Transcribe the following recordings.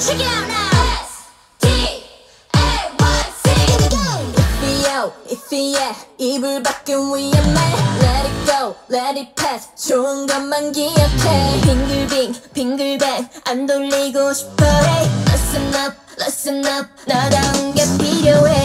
check it out now If이야 이불 밖은 위험해 Let it go, let it pass 좋은 것만 기억해 빙글빙, 빙글뱅 안 돌리고 싶어 Hey, listen up, listen up 나다운 게 필요해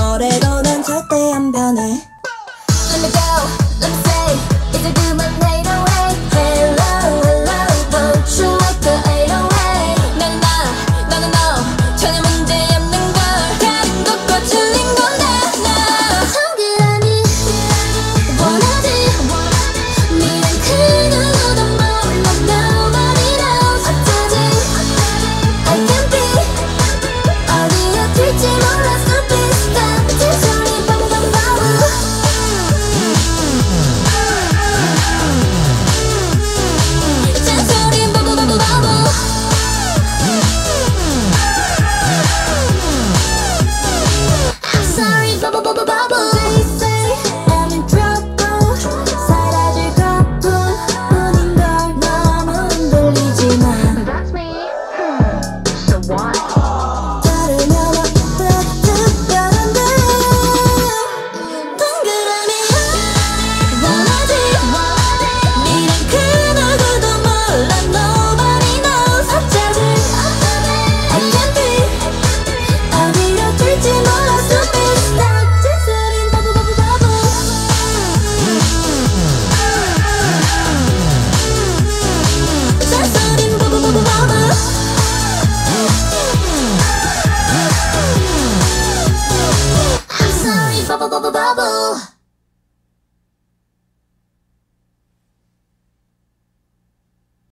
뭐래도 난 절대 안 변해 Let me go, let me say, is it good?